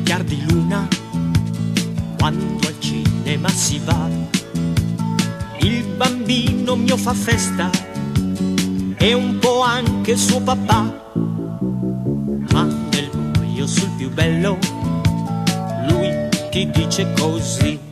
chiar di luna quando al cinema si va. Il bambino mio fa festa e un po' anche suo papà. Ma nel buio sul più bello lui ti dice così.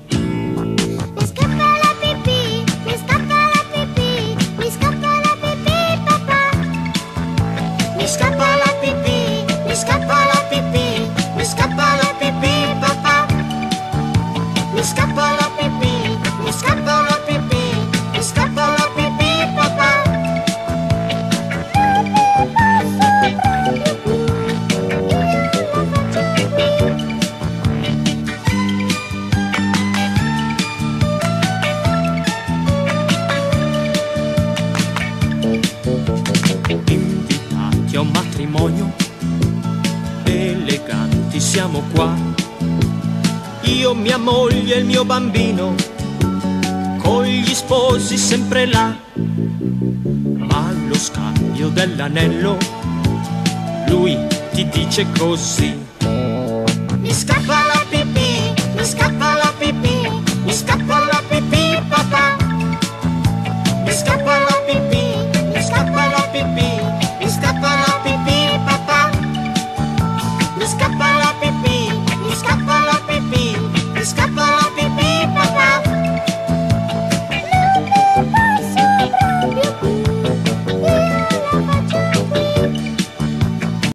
un matrimonio. Eleganti siamo qua. Io mia moglie e il mio bambino con gli sposi sempre là. Ma lo scambio dell'anello lui ti dice così. Mi scappa la pipì mi scappa